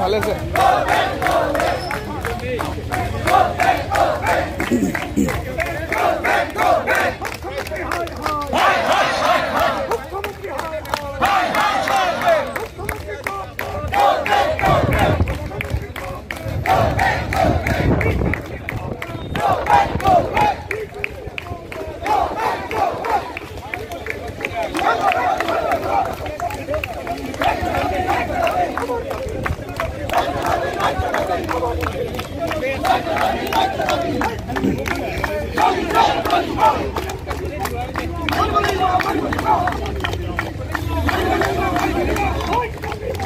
ভালে আছে? はい。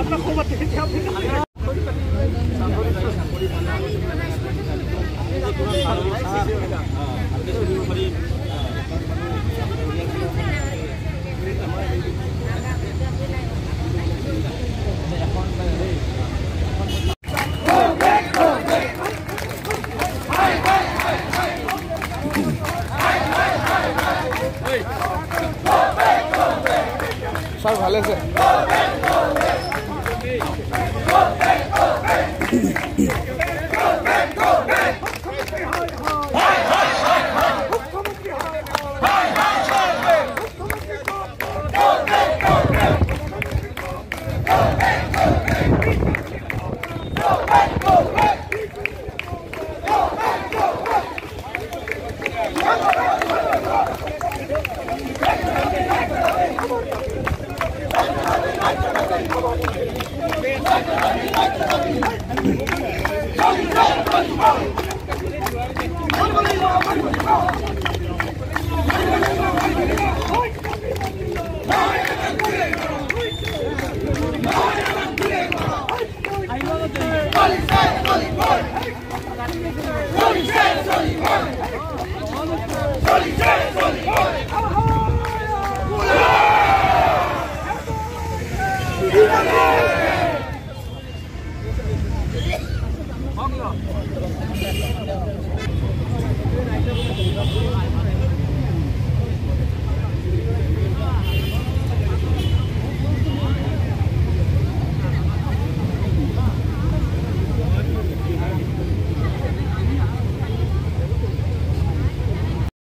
আপনার খবর দেখেছি আপনি सर भले से। Rally!